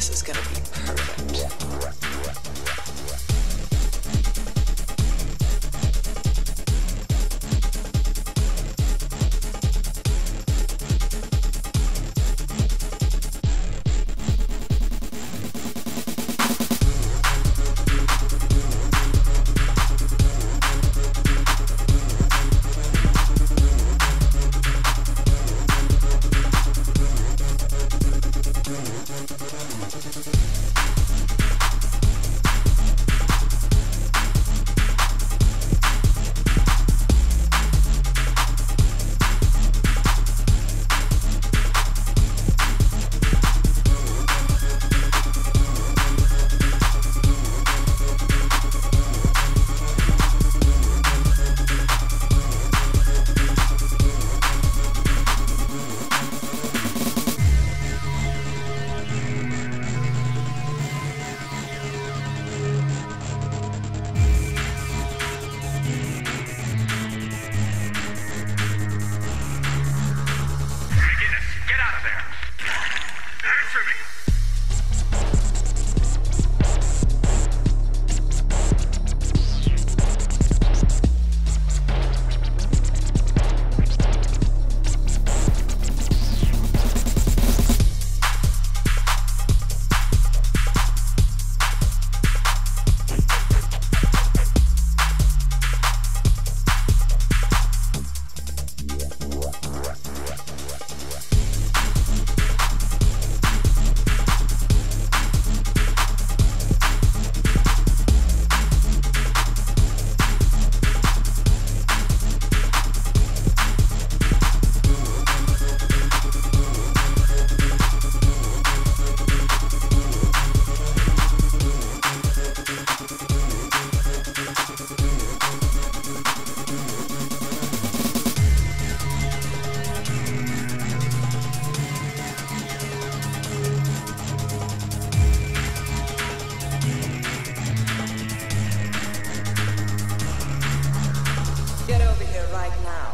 This is gonna be perfect. Answer me! Right now.